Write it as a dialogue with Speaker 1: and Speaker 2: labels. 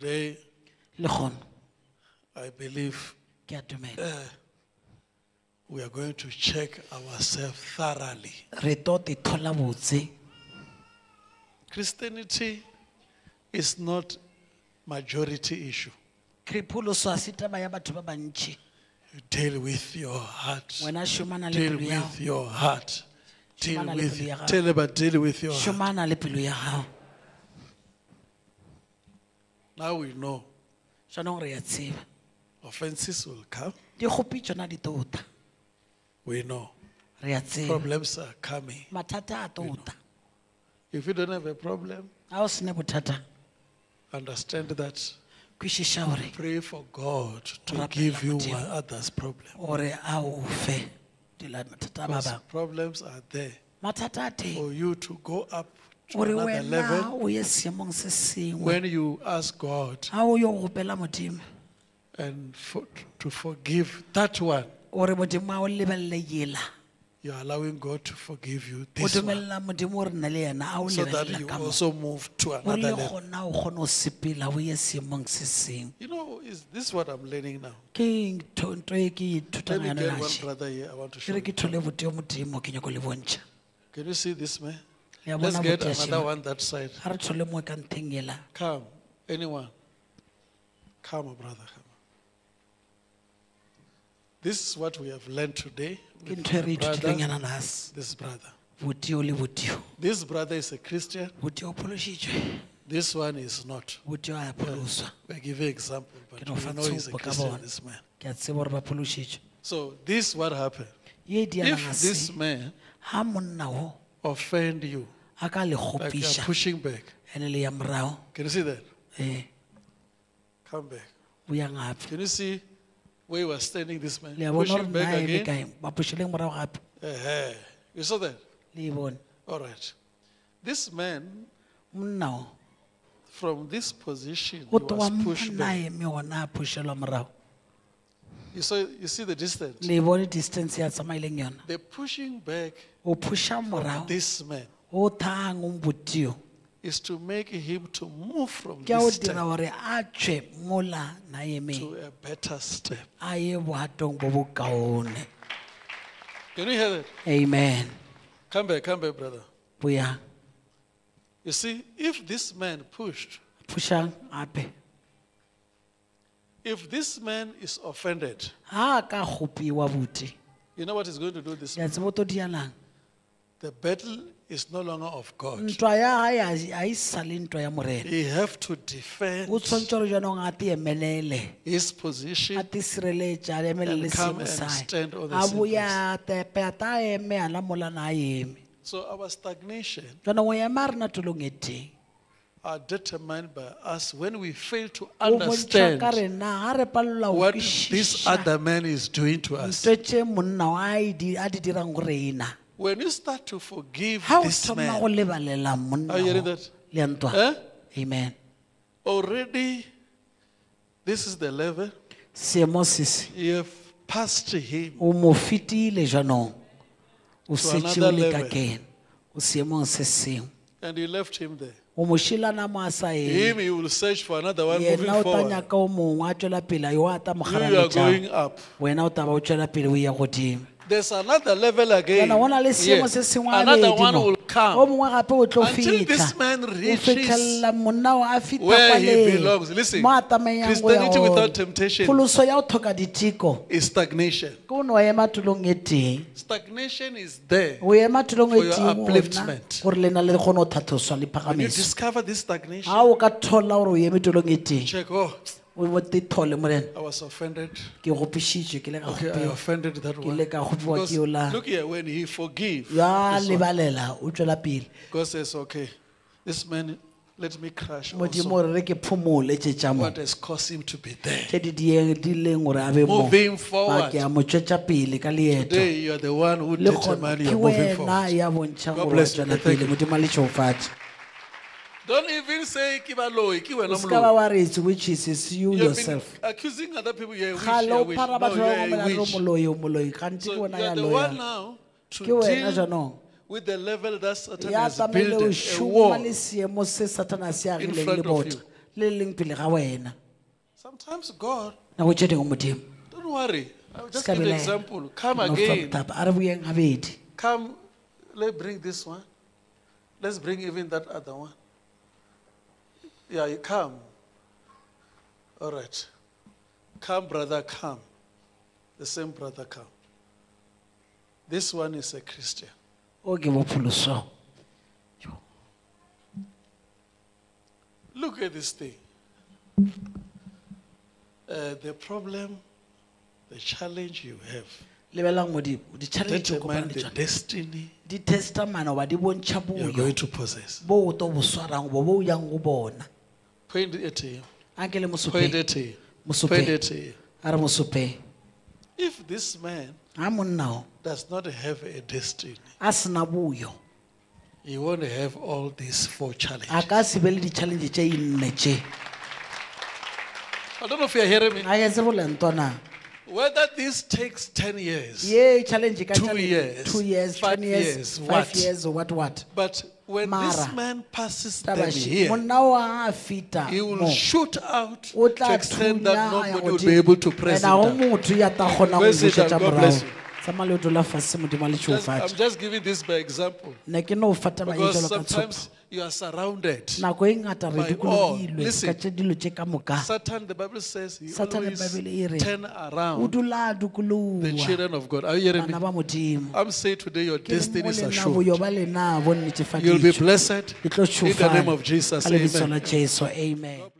Speaker 1: Today, I believe
Speaker 2: dumela eh,
Speaker 1: we are going to check ourselves thoroughly.
Speaker 2: re to te botse
Speaker 1: Christianity is not majority issue.
Speaker 2: ke a se taba ya batho ba bantši
Speaker 1: You deal with your heart.
Speaker 2: wena šomana le
Speaker 1: Deal
Speaker 2: pelo ya
Speaker 1: with your heart. Deal
Speaker 2: Shomana le
Speaker 1: with
Speaker 2: pelo ya gago.
Speaker 1: tell about deal with your heart.
Speaker 2: šomana le pelo ya gago
Speaker 1: Now we know.
Speaker 2: Jaanong re a tseba.
Speaker 1: Offenses will come.
Speaker 2: dikgopi tsona di tota
Speaker 1: We know.
Speaker 2: Re a tseba.
Speaker 1: Problems are coming.
Speaker 2: mathata a tota.
Speaker 1: If you don't have a problem,
Speaker 2: ga o sene bothata
Speaker 1: understand that.
Speaker 2: kwešiša gore
Speaker 1: Pray for God to give you one others problem.
Speaker 2: gore a o fe dila mathata a ba
Speaker 1: Because
Speaker 2: bangwe
Speaker 1: problems are there
Speaker 2: mathata a teng.
Speaker 1: for you to go up to
Speaker 2: gore
Speaker 1: another
Speaker 2: wena
Speaker 1: level
Speaker 2: o ye seemong se sengwe
Speaker 1: when you ask God
Speaker 2: ga o yo gopela modimo
Speaker 1: and for, to forgive that one.
Speaker 2: gore modimo a o lebelele yela
Speaker 1: You're allowing God to forgive you
Speaker 2: o
Speaker 1: this one
Speaker 2: dumelela modimo gore nna le yena a o
Speaker 1: so that
Speaker 2: lebelela
Speaker 1: you
Speaker 2: ka mo
Speaker 1: also move to
Speaker 2: gore
Speaker 1: another
Speaker 2: le
Speaker 1: level.
Speaker 2: gona o kgone o sepela o ye seemong se sengwe
Speaker 1: You know, is this is what I'm learning now?
Speaker 2: ke ntho ntho e ke
Speaker 1: Let
Speaker 2: ithutang
Speaker 1: me get one brother here. I want to
Speaker 2: ke
Speaker 1: show
Speaker 2: re
Speaker 1: you.
Speaker 2: ke thole boteo modimo ke nyako le bontšha
Speaker 1: Can you see this man? Let's get another one that side.
Speaker 2: ga re thole mo ka ntheng ela
Speaker 1: Come, anyone. Come, brother. Come. This is what we have learned today.
Speaker 2: ke
Speaker 1: with
Speaker 2: ntho
Speaker 1: my brother, this brother. This brother is a Christian.
Speaker 2: boteo o phološitšwe
Speaker 1: This one is not.
Speaker 2: boteo a pholoswa
Speaker 1: We give you example, but we know he's a Christian. This man.
Speaker 2: ke a tseba gore ba phološitšwe
Speaker 1: So this what happened.
Speaker 2: ye dianang a
Speaker 1: If this man
Speaker 2: ga monna o
Speaker 1: offend you,
Speaker 2: a ka le
Speaker 1: like you are
Speaker 2: kgopiša
Speaker 1: pushing back,
Speaker 2: ene le ya morago
Speaker 1: can you see that?
Speaker 2: ee
Speaker 1: Come back.
Speaker 2: o yang gape
Speaker 1: Can you see where you were standing? This man
Speaker 2: le a bona gore
Speaker 1: pushing back again.
Speaker 2: kae ba phošeleng morago gape
Speaker 1: Eh, You saw that?
Speaker 2: le e bone
Speaker 1: All right. This man,
Speaker 2: monna
Speaker 1: from this position, he was pushed back.
Speaker 2: eme ona a phošelwa morago
Speaker 1: You saw, you see the distance.
Speaker 2: le bone distance ya tsamaileng yona.
Speaker 1: The pushing back
Speaker 2: o phoša
Speaker 1: of
Speaker 2: morago
Speaker 1: this man.
Speaker 2: O thang o
Speaker 1: is to make him to move from
Speaker 2: ke a o
Speaker 1: this
Speaker 2: dira
Speaker 1: step
Speaker 2: gore a tswe mola
Speaker 1: to a better step.
Speaker 2: a ye boatong bo
Speaker 1: Can you hear that?
Speaker 2: amen.
Speaker 1: Come back, come back, brother.
Speaker 2: boyang
Speaker 1: You see, if this man pushed,
Speaker 2: phošang gape
Speaker 1: if this man is offended,
Speaker 2: a ka gopiwa bote
Speaker 1: you know what he's going to do this
Speaker 2: morning? tsebo to dialang
Speaker 1: The battle is no longer of God.
Speaker 2: ntwa ya gae ga e sa ntwa ya morena
Speaker 1: He have to defend
Speaker 2: o tshwanetse gore jaanong a te emelele
Speaker 1: his
Speaker 2: a
Speaker 1: position.
Speaker 2: te sireletša a emelele
Speaker 1: And come
Speaker 2: seemo
Speaker 1: and
Speaker 2: sae
Speaker 1: stand on the
Speaker 2: a
Speaker 1: same
Speaker 2: boya tepe ta eme a a eme
Speaker 1: So our stagnation
Speaker 2: jaanong o ema a rena tolong e teng
Speaker 1: are determined by us when we fail to
Speaker 2: o bontšha ka
Speaker 1: understand
Speaker 2: rena ga re palelwa go
Speaker 1: what this other man is doing to us.
Speaker 2: ntho tše monna o a di a di dirang go rena
Speaker 1: When you start to forgive
Speaker 2: o
Speaker 1: this man, Are you hearing that?
Speaker 2: le a ntwa
Speaker 1: eh,
Speaker 2: amen
Speaker 1: already this is the level
Speaker 2: seemo se se
Speaker 1: you have passed him.
Speaker 2: o mo fetile jaanong o
Speaker 1: To another level.
Speaker 2: kene o seemong se sengwe
Speaker 1: And you left him there.
Speaker 2: O mo šilana a sa
Speaker 1: Him, he will search for another one moving
Speaker 2: yena o
Speaker 1: forward.
Speaker 2: nyaka o mongwe a tswela pele yo a ta
Speaker 1: You are going up.
Speaker 2: wena o taba o tswela pele o ya godimo
Speaker 1: there's another level again.
Speaker 2: Yes.
Speaker 1: Another one will come until this man reaches where he belongs. Listen, Christianity without temptation is stagnation. Stagnation is there for your upliftment. When you discover this stagnation, check, off.
Speaker 2: O bo thole morena
Speaker 1: I was offended.
Speaker 2: ke gopišitšwe ke le ka
Speaker 1: Okay, I
Speaker 2: gopiwa
Speaker 1: offended that
Speaker 2: ke
Speaker 1: one.
Speaker 2: le ka gopiwa ke
Speaker 1: Because
Speaker 2: yola
Speaker 1: look here, when he forgive,
Speaker 2: ya lebalela o tswela pele
Speaker 1: God says, okay, this man, let me crash
Speaker 2: modimo
Speaker 1: also
Speaker 2: gore re ke phomole tše tša mo
Speaker 1: what has caused him to be there.
Speaker 2: tše di dieng di leng gore a be mo
Speaker 1: Moving
Speaker 2: Ba
Speaker 1: forward.
Speaker 2: ke a mo tšwetša pele ka leeto
Speaker 1: Today, you are the one who
Speaker 2: le gona
Speaker 1: determined
Speaker 2: ke
Speaker 1: you are moving
Speaker 2: wena
Speaker 1: forward.
Speaker 2: ya
Speaker 1: God
Speaker 2: gore wa
Speaker 1: bless you.
Speaker 2: tswela
Speaker 1: Thank
Speaker 2: pele
Speaker 1: you.
Speaker 2: modimo a letšofatše
Speaker 1: Don't even say, "Ke baloyi, ke wena
Speaker 2: o seka ba
Speaker 1: moloi."
Speaker 2: wa retse which is is you
Speaker 1: You have been
Speaker 2: yourself
Speaker 1: accusing other people, you're a witch,
Speaker 2: gale
Speaker 1: you're witch.
Speaker 2: phara
Speaker 1: No,
Speaker 2: batho
Speaker 1: you're
Speaker 2: ba
Speaker 1: a
Speaker 2: bangwe o
Speaker 1: witch.
Speaker 2: moloi o moloi kgante
Speaker 1: So
Speaker 2: ke
Speaker 1: you
Speaker 2: bona ya
Speaker 1: are the one
Speaker 2: loya
Speaker 1: now to
Speaker 2: ke wena
Speaker 1: deal
Speaker 2: jaanong
Speaker 1: with the level that Satan
Speaker 2: ya
Speaker 1: has
Speaker 2: tlamehile
Speaker 1: built a
Speaker 2: šoma
Speaker 1: wall
Speaker 2: le seemo se satana se
Speaker 1: in
Speaker 2: agileng
Speaker 1: front
Speaker 2: le
Speaker 1: of
Speaker 2: bota
Speaker 1: you.
Speaker 2: le leng pele ga wena
Speaker 1: Sometimes God,
Speaker 2: nako tše dingwe modimo
Speaker 1: don't worry. I'll just give an example. Come again.
Speaker 2: up. a re boeng gabedi
Speaker 1: Come, let's bring this one. Let's bring even that other one. Yeah, you come. All right. Come, brother, come. The same brother, come. This one is a Christian.
Speaker 2: o ke bopholoso
Speaker 1: Look at this thing. Uh, the problem, the challenge you have,
Speaker 2: lebelang modimo di-challenge tse o
Speaker 1: determine
Speaker 2: kopana le
Speaker 1: the destiny
Speaker 2: di testa mana oba di bontšha
Speaker 1: you're
Speaker 2: boyo
Speaker 1: going to possess.
Speaker 2: bo o to bo swarang bo bo o yang go bona
Speaker 1: Point it to him.
Speaker 2: anke le
Speaker 1: Point
Speaker 2: mosope
Speaker 1: it to him.
Speaker 2: Mosupe.
Speaker 1: Point it to him.
Speaker 2: a re mosope
Speaker 1: If this man
Speaker 2: monna
Speaker 1: does not have a destiny,
Speaker 2: a sena boyo
Speaker 1: he won't have all these four challenges.
Speaker 2: ka se be le di-challenge tše nne tše
Speaker 1: I don't know if you're hearing me.
Speaker 2: se bolentona
Speaker 1: Whether this takes 10 years,
Speaker 2: ye challenge ka
Speaker 1: Two
Speaker 2: challenge-
Speaker 1: years,
Speaker 2: two years
Speaker 1: five
Speaker 2: ten years
Speaker 1: years,
Speaker 2: five
Speaker 1: what?
Speaker 2: years or what what
Speaker 1: but when this
Speaker 2: Mara.
Speaker 1: man passes them
Speaker 2: tabaše
Speaker 1: here,
Speaker 2: monna o a fita
Speaker 1: he will
Speaker 2: mo
Speaker 1: shoot out
Speaker 2: o
Speaker 1: to
Speaker 2: tla
Speaker 1: extend
Speaker 2: thunya
Speaker 1: that
Speaker 2: a ya
Speaker 1: nobody will
Speaker 2: godimo.
Speaker 1: be able to press
Speaker 2: And
Speaker 1: him
Speaker 2: ga
Speaker 1: down.
Speaker 2: go motho ya ta kgona go
Speaker 1: Press it
Speaker 2: bušetša
Speaker 1: down. God bless
Speaker 2: morago
Speaker 1: you.
Speaker 2: Sama leoto la fase modimo a le
Speaker 1: Just- I'm just giving this by example
Speaker 2: ne ke no fata mae
Speaker 1: because
Speaker 2: jalo ka tshopo
Speaker 1: sometimes you are surrounded.
Speaker 2: nako ngata re
Speaker 1: by all. Listen.
Speaker 2: ka tše dilo tše ka moka
Speaker 1: Satan, the Bible says, he
Speaker 2: Satan,
Speaker 1: always turn around the children of God. Are you hearing me? I'm saying today your
Speaker 2: Ke re mo
Speaker 1: destinies are sure.
Speaker 2: ba lena bo
Speaker 1: You'll be blessed in the name of Jesus.
Speaker 2: Amen